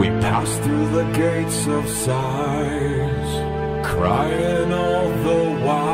We pass through the gates of sighs, crying all the while.